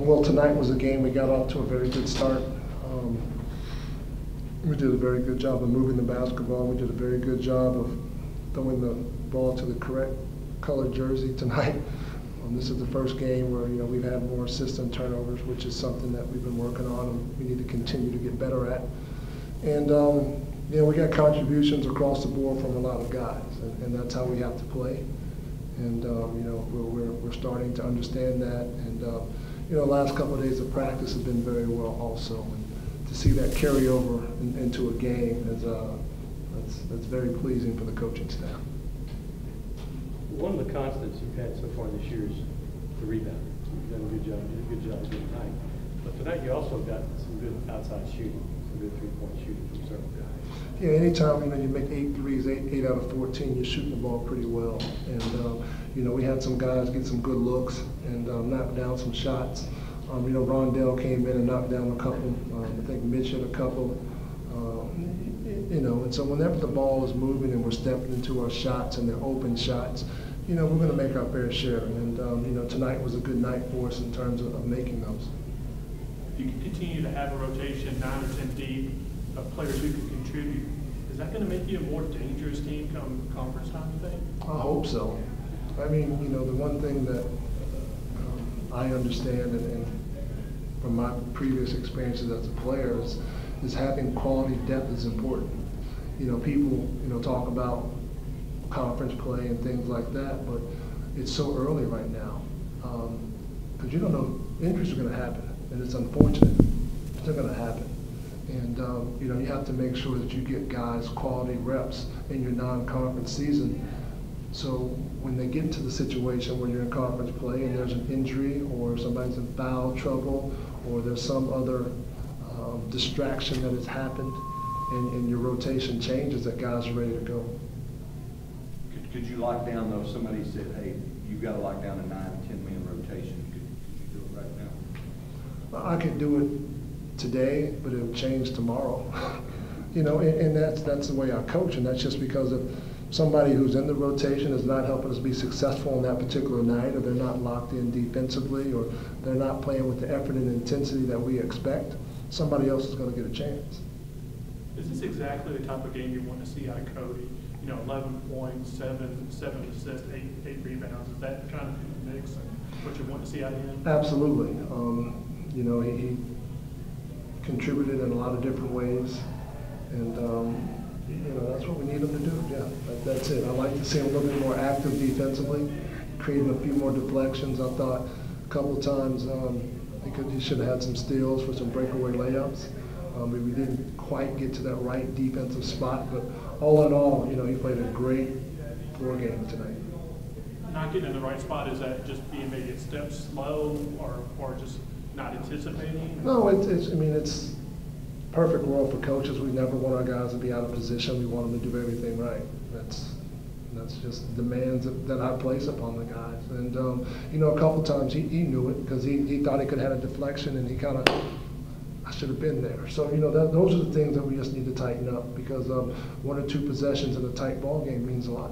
Well, tonight was a game, we got off to a very good start. Um, we did a very good job of moving the basketball. We did a very good job of throwing the ball to the correct colored jersey tonight. Um, this is the first game where, you know, we've had more assistant turnovers, which is something that we've been working on and we need to continue to get better at. And, um, you know, we got contributions across the board from a lot of guys, and, and that's how we have to play. And, um, you know, we're, we're, we're starting to understand that. And, uh, you know, the last couple of days of practice have been very well also. And to see that carry over in, into a game is, uh, that's, that's very pleasing for the coaching staff. One of the constants you've had so far this year is the rebound. You've done a good job, you did a good job tonight. Tonight you also got some good outside shooting, some good three-point shooting from several guys. Yeah, anytime, you know, you make eight threes, eight, eight out of 14, you're shooting the ball pretty well. And, uh, you know, we had some guys get some good looks and um, knock down some shots. Um, you know, Rondell came in and knocked down a couple. Um, I think Mitch hit a couple. Um, you know, and so whenever the ball is moving and we're stepping into our shots and they're open shots, you know, we're going to make our fair share. And, um, you know, tonight was a good night for us in terms of, of making those. You can continue to have a rotation nine or 10 deep of players who can contribute, is that going to make you a more dangerous team come conference time, you think? I hope so. I mean, you know, the one thing that um, I understand and, and from my previous experiences as a player is, is having quality depth is important. You know, people, you know, talk about conference play and things like that, but it's so early right now. Because you don't know, injuries are going to happen, and it's unfortunate. It's not going to happen. And, um, you know, you have to make sure that you get guys quality reps in your non-conference season. So when they get into the situation where you're in conference play and there's an injury or somebody's in foul trouble or there's some other um, distraction that has happened and, and your rotation changes, that guys are ready to go. Could, could you lock down though, somebody said, hey, you've got to lock down a nine, ten man rotation, could, could you do it right now? I could do it today, but it'll change tomorrow. you know, and, and that's that's the way I coach, and that's just because of somebody who's in the rotation is not helping us be successful on that particular night, or they're not locked in defensively, or they're not playing with the effort and intensity that we expect. Somebody else is going to get a chance. Is this exactly the type of game you want to see out of Codi? You know, 11 points, seven, seven assists, eight, eight rebounds. Is that kind of the mix and what you want to see out of him? Absolutely. Um, you know, he, he contributed in a lot of different ways, and um, you know that's what we need him to do. Yeah, that, that's it. I like to see him a little bit more active defensively, creating a few more deflections. I thought a couple of times um, he could he should have had some steals for some breakaway layups. Um, we didn't quite get to that right defensive spot, but all in all, you know, he played a great four game tonight. Not getting in the right spot, is that just being maybe a step slow or, or just not anticipating? No, it's, it's, I mean, it's perfect world for coaches. We never want our guys to be out of position. We want them to do everything right. That's, that's just demands that, that I place upon the guys. And, um, you know, a couple times he, he knew it because he, he thought he could have had a deflection and he kind of, I should have been there. So, you know, that, those are the things that we just need to tighten up because um, one or two possessions in a tight ball game means a lot.